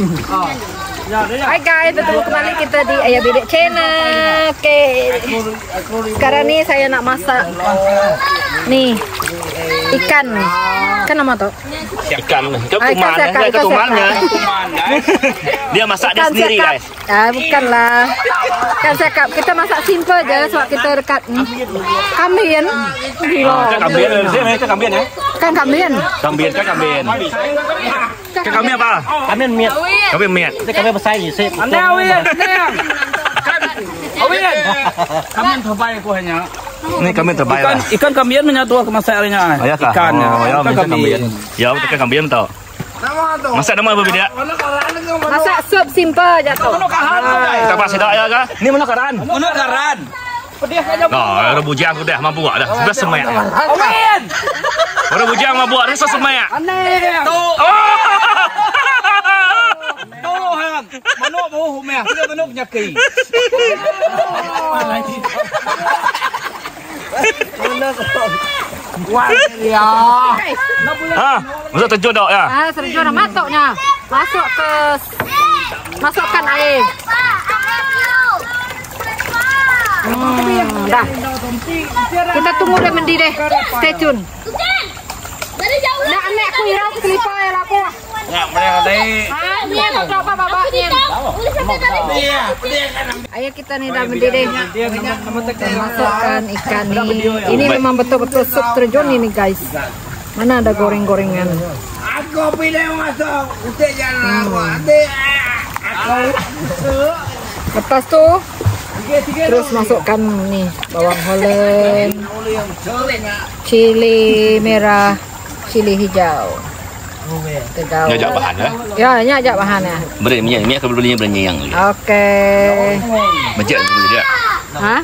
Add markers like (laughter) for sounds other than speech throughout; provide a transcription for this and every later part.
Hai guys, bertemu kembali kita di Ayah Bedek Channel. Oke. Sekarang nih saya nak masak nih ikan. Kan nama tuh? Ikan, ikan Ah, ikan ikan ikan tumannya. siakap. Dia masak dia sendiri guys. Ah, bukanlah. Kan siakap. Kita masak simple aja sebab kita dekat hmm, Kambing. Gila. Kan kambing, sini kan kambing ya. Kan kambing. Kan. Kan Anda terbaik aku hanya. Ini terbaik Ikan lah. ikan kambing menyatu ke masalahnya. Oh, ya kah? Ikan ya. Oh, ya, Ikan. Ya, tau. Masak nama apa dia? Masak sup simple aja tuh. Kita pas ya kah? Ini mana karan? Mana karan? Pedih aja. Oh, ada bujang tu dah mampu buat dah. Sudah semak. Awin. Ada bujang buat sudah semak. Aneh. Oh! Tuh, hang. Manuk bau humeh. Kita manuk penyakit. Ha, masuk terjun tak ya? Ah, serjun dah masuknya. Masuk ke masukkan air. Hmm, dah. Kita tunggu dia mendidih. Stay tune. Nak aku aku. Ya, mereka tadi. Ah. Iya. Ayah kita ni dah mendidih. Masukkan ikan ni. Ini memang betul-betul sup terjun ini guys. Mana ada goreng-gorengan. Aku pilih masuk. Jalan aku. Adik. Lepas tu terus masukkan ni bawang holland, cili merah, cili hijau. Tegau. Ni ajak bahan ya. Ya, ni ajak bahan ya. Beri minyak, minyak kalau beli beli yang. Okey. Majak dulu dia. Ha?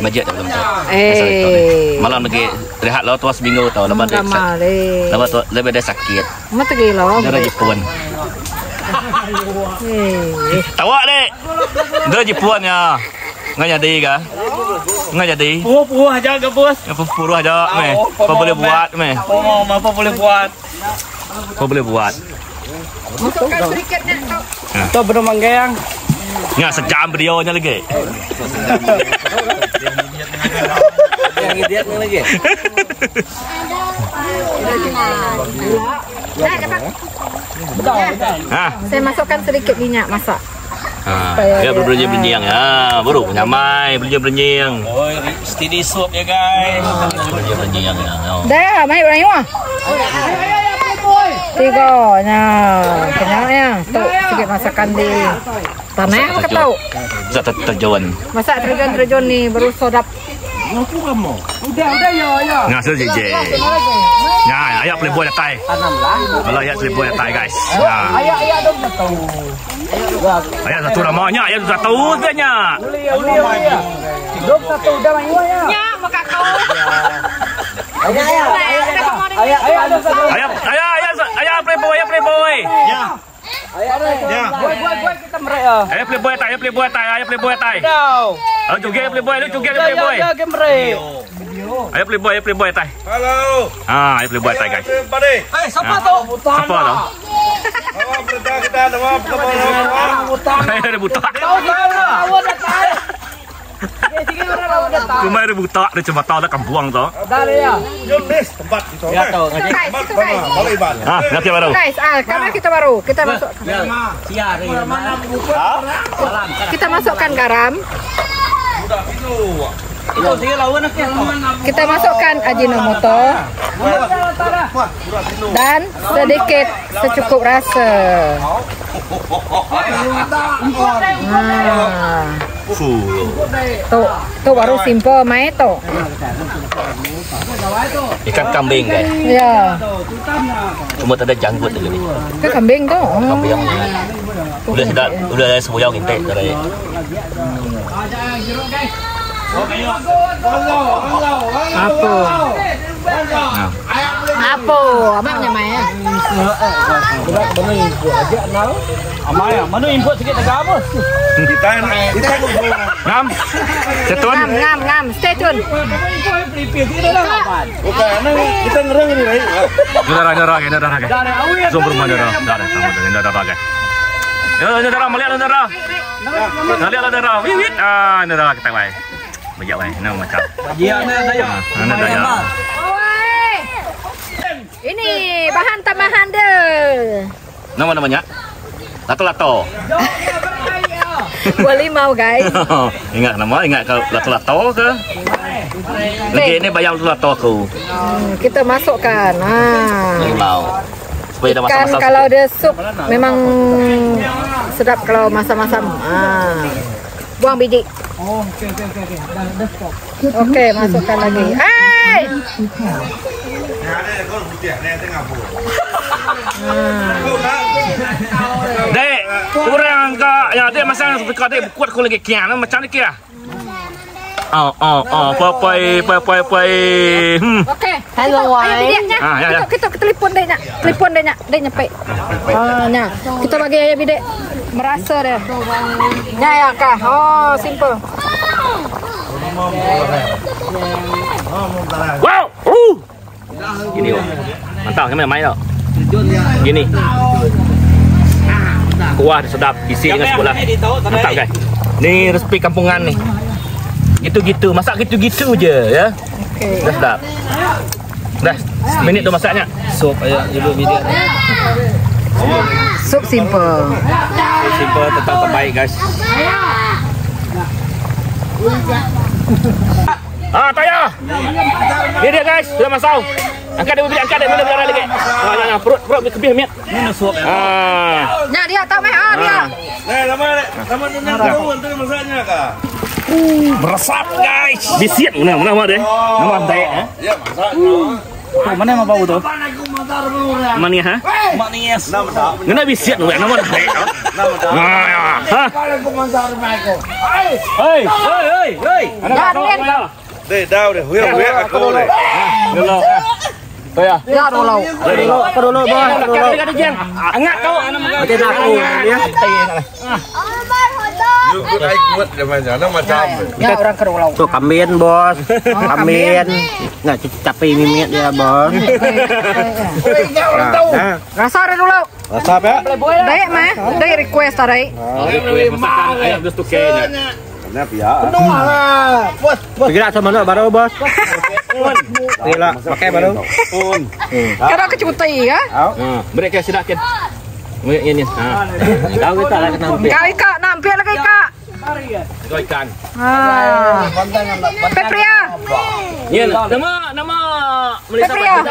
Majak dalam tu. Eh. Malam lagi rehat lah tuas seminggu tau. Lepas dia eh. lepas tu lebih dia sakit. Mata gila. Dia dah Jepun. Eh. Tawak dek. Dia dah Jepun ya. Ngan jadi kah? Ngan jadi. Puh-puh aja ke bos. Apa puruh aja meh. Apa boleh buat meh? Oh, apa boleh buat? Apa boleh buat? Tuh belum manggayang. Nggak sejam videonya lagi. yang idiot lagi. Nah. Saya masukkan sedikit minyak masak. Ha. Ya berbunyi bernying ya. Baru nyamai bernying bernying. Oh, steady soup ya guys. Bernying bernying ya. Dah, mai orang ni wah. Tiga, nah, kenyangnya. Tu, sedikit masakan di tanah apa kau tahu? Zat terjauhan. Masak terjun-terjun ni baru sodap. Nggak sih jeje. Nah, ayat boleh buat tai. Kalau ayat boleh buat tai guys. Nah. Ayat ayat dong tahu. Ayat satu namanya, ayat satu tanya. Ayat ayat ayat ayat playboy ayat playboy. Kita mereka. Ayat playboy tai, ayat playboy tai, ayat playboy tai. Tahu. Oh joget playboy, lu Ya, ya, playboy. ya, ke mereka. Ayat playboy, ayat playboy tai. Halo. Ah, ayat playboy tai guys. Eh, siapa tu? Apa tu? Ada. Cuma ada dah kampung tu. Dah ya. Tempat. Ya guys. Ah, nanti baru. Guys, karena kita baru, kita kita masukkan garam, kita masukkan ajinomoto dan sedikit secukup rasa. Nah, Fuh. tu, tu baru simple mai tu. Ikan kambing guys. Ya, Cuma tak ada janggut lagi ni. ke kambing tu. Oh. Kambing. Udah sudah udah ada sebuyau kintek dari. Apa? Apa? Abang mai ah. Amai, mana import sikit tak apa? Kita kita Ngam. Setun. Ngam, ngam, ngam. Stay tune. bukan kita ngereng ni. Darah darah darah darah. Zoom rumah darah darah sama dengan darah darah. Ya, ini darah, melihat darah. Melihat ini darah. Wih, Ah, darah kita baik. Banyak baik. Ini macam. Dia na daya. Ah, Ini daya. Oi. Ini bahan tambahan deh. Nama namanya? Lato-lato. (laughs) Boleh mau guys. (laughs) ingat nama, ingat kalau lato-lato ke? Lagi ini bayang lato-lato aku. Hmm, kita masukkan. Ah. Mau. Supaya Ikan kalau dia sup memang sedap kalau masam-masam. Ah. Buang biji. Okey, masukkan lagi. Hai. (laughs) Dek, kurang ke ya dek masa kau dek kuat kau lagi kian macam ni kia. Oh oh oh papai papai papai. Hmm. Okey. Hello, Ayo bidiknya. Ah, ya, ya. Kita, kita telefon dia nak. Telefon dia nak. Dia nyampe. Ah, nah. Kita bagi ayah bidik. Merasa dia. Ya, ya, kah. Oh, simple. Wow. Uh. Gini oh. Mantap kami main tau. Gini. Kuah sedap isi dengan sebelah. Mantap guys. Ni resipi kampungan ni. Gitu-gitu, masak gitu-gitu je ya. Dah sedap. Dah, minit tu masaknya. Sup ayo dulu video. Sup simple. Simple tetap terbaik guys. Ah, tayar. Ni dia guys, sudah masau. Angkat dia angkat dia mana berdarah lagi. Ah, nah, nah, perut perut kebih miat. Mana ya? Ah. Nya dia tak meh. Ah, dia. Nah, nama nama tu nak tahu untuk masaknya kah? Meresap guys. Bisiat mana mana mana dia? Nama dayak eh? Ya, masak. Oh, mana yang bau tu? Mana ha? Mak ni yes. Ngena bisiat nama dayak. Nama. Ah, ya. Ha? Aku. Hei, hei, hei, hei. Ada Ya, Ya kau. Aku bos. Capai mimit bos. Nah, Rasa ada rasa apa? Dek mah. Dek request. Masakan ayam dus tu kayaknya. Kenapa ya? Pergi lah sama nak baru, bos. Pergi lah, pakai baru. Kada kecuti ya. Ha, mereka sedakit. Mereka ini. Tahu kita lah kenapa. Kau kak nampil lagi kak. Itu ikan. Ah. Pepria. Ya, nama nama Pepria.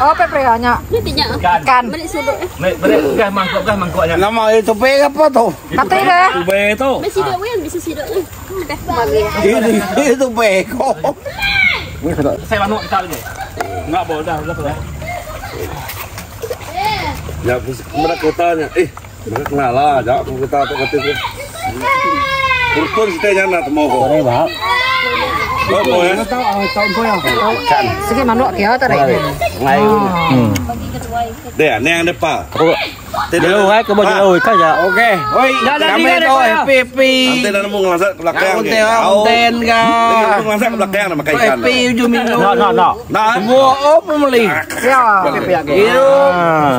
Oh pepria nya. Ikan. Balik sudut. Mereka gah mangkuk gah mangkuknya. Nama itu pe apa tu? Kata dia. Ube tu. Balik sudut kan bisa sudut ni. Itu ko. Saya manuk kita lagi. Enggak boleh dah, dah dah. Ya, mereka tanya, eh, mereka kenal lah, jawab kita tu kata tu. Kurkun kita jangan nak mau. Boleh, bang. Oh, ya. Sige manuk kia tadi. Ngay. Deh, ni yang depan. Jauh hai ke bos jauh kan ya. Okey. Oi, kami tu FPP. Nanti dah nemu ngelasak ke belakang. Kau tengok konten Nanti ka. nemu ngelasak ke belakang nak makan ikan. FPP ujung minggu. No, no, no. Nah, Buat apa meli? Ya. Itu.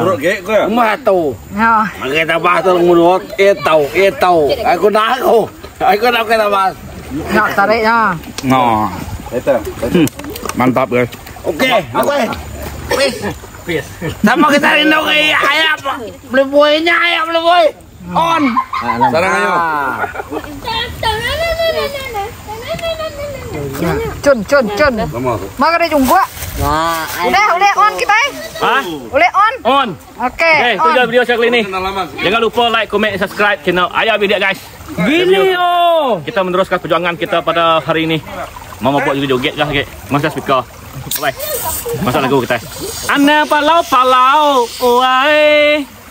suruh ke ko ya. Rumah tu. Ya. Kita bahas tu menurut eh tahu, eh tahu. Aku nak aku. Aku nak kita bahas. Ya tadi ya. No. Itu. Mantap guys. Okey, okey. Peace. Sama kita rindu (laughs) ke ayam. Beli buahnya ayam beli buah. On. Sarang ayo. Cun cun cun. Lama. Maka dia jumpa. Udah udah on kita. eh. Ha? Udah on. On. Oke. Okay, itu je video saya kali ini. Jangan lupa like, comment, subscribe channel Ayah Bidik guys. Gini oh. Kita meneruskan perjuangan kita pada hari ini. Mama buat juga joget lah sikit. Masa speaker. Bye. Masa lagu kita. Ana palau palau. Oi.